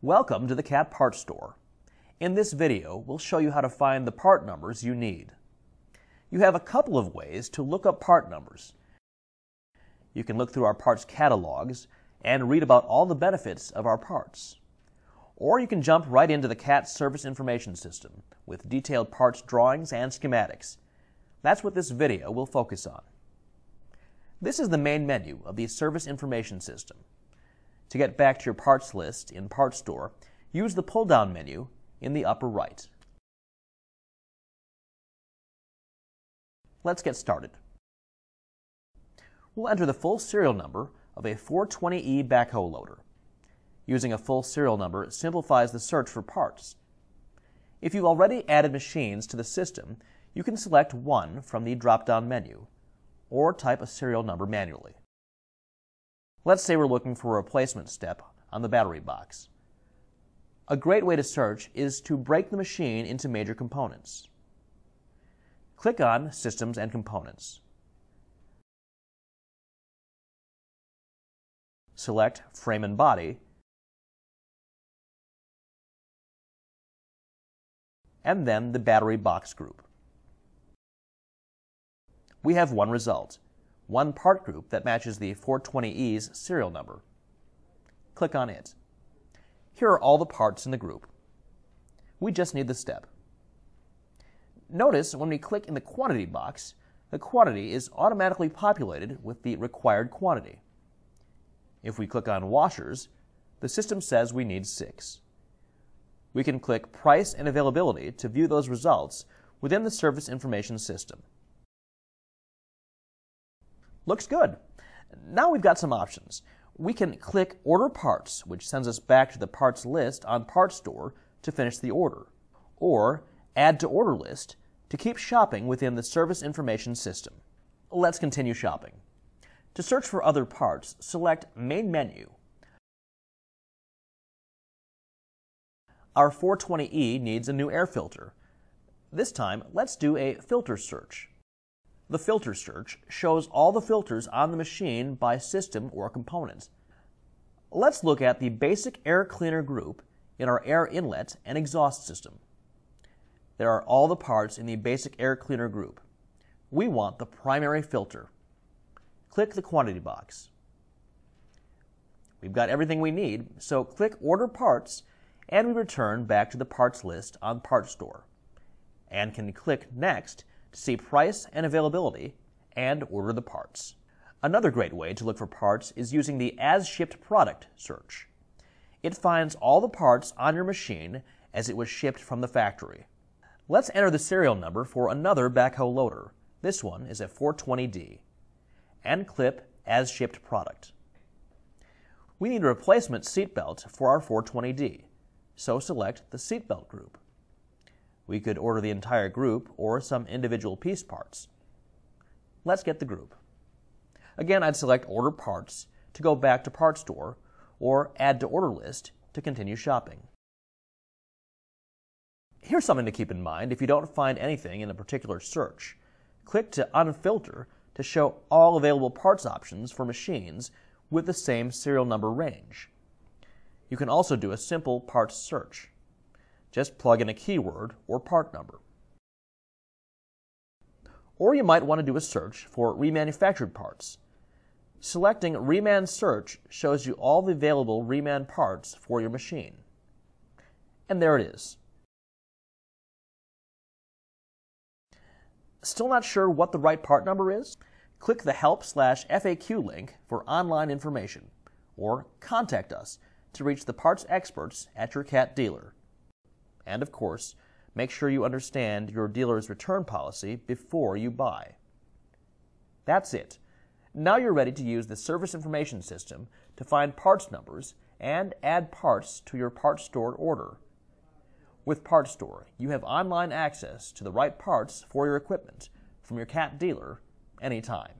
Welcome to the CAT Parts Store. In this video, we'll show you how to find the part numbers you need. You have a couple of ways to look up part numbers. You can look through our parts catalogs and read about all the benefits of our parts. Or you can jump right into the CAT Service Information System with detailed parts drawings and schematics. That's what this video will focus on. This is the main menu of the Service Information System. To get back to your parts list in Parts Store, use the pull-down menu in the upper right. Let's get started. We'll enter the full serial number of a 420E backhoe loader. Using a full serial number simplifies the search for parts. If you've already added machines to the system, you can select one from the drop-down menu, or type a serial number manually. Let's say we're looking for a replacement step on the battery box. A great way to search is to break the machine into major components. Click on Systems and Components. Select Frame and Body, and then the battery box group. We have one result one part group that matches the 420E's serial number. Click on it. Here are all the parts in the group. We just need the step. Notice when we click in the quantity box, the quantity is automatically populated with the required quantity. If we click on washers, the system says we need six. We can click price and availability to view those results within the service information system. Looks good. Now we've got some options. We can click Order Parts, which sends us back to the parts list on Parts Store to finish the order, or Add to Order List to keep shopping within the Service Information System. Let's continue shopping. To search for other parts, select Main Menu. Our 420E needs a new air filter. This time, let's do a filter search. The filter search shows all the filters on the machine by system or component. Let's look at the basic air cleaner group in our air inlet and exhaust system. There are all the parts in the basic air cleaner group. We want the primary filter. Click the quantity box. We've got everything we need, so click Order Parts and we return back to the parts list on Parts Store and can click Next to see price and availability and order the parts. Another great way to look for parts is using the As Shipped Product search. It finds all the parts on your machine as it was shipped from the factory. Let's enter the serial number for another backhoe loader. This one is a 420D. And clip As Shipped Product. We need a replacement seatbelt for our 420D, so select the seatbelt group. We could order the entire group or some individual piece parts. Let's get the group. Again, I'd select Order Parts to go back to Parts Store or Add to Order List to continue shopping. Here's something to keep in mind if you don't find anything in a particular search. Click to Unfilter to show all available parts options for machines with the same serial number range. You can also do a simple parts search. Just plug in a keyword or part number. Or you might want to do a search for remanufactured parts. Selecting Reman Search shows you all the available reman parts for your machine. And there it is. Still not sure what the right part number is? Click the Help slash FAQ link for online information, or contact us to reach the parts experts at your CAT dealer. And of course, make sure you understand your dealer's return policy before you buy. That's it. Now you're ready to use the Service Information System to find parts numbers and add parts to your parts store order. With Parts Store, you have online access to the right parts for your equipment from your CAT dealer anytime.